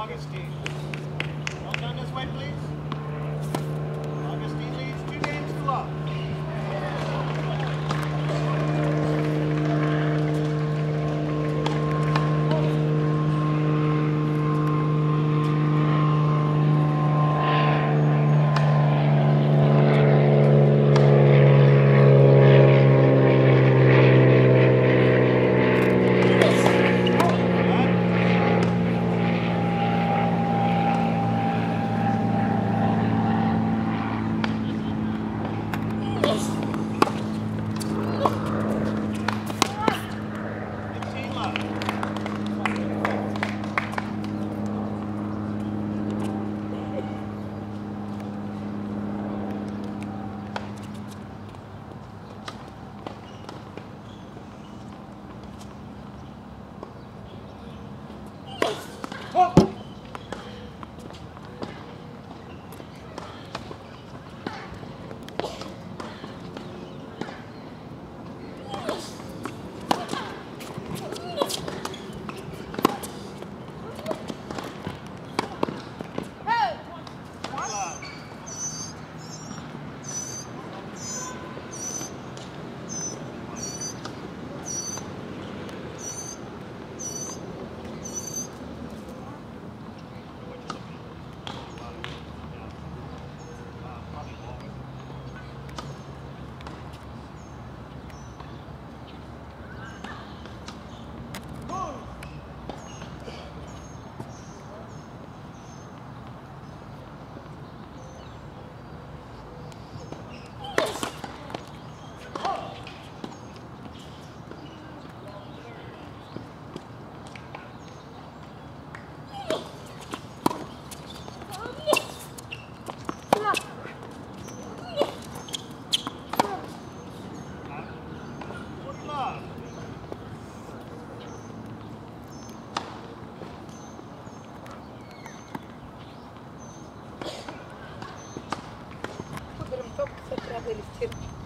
Augustine. Well done this way, please. belirtirim.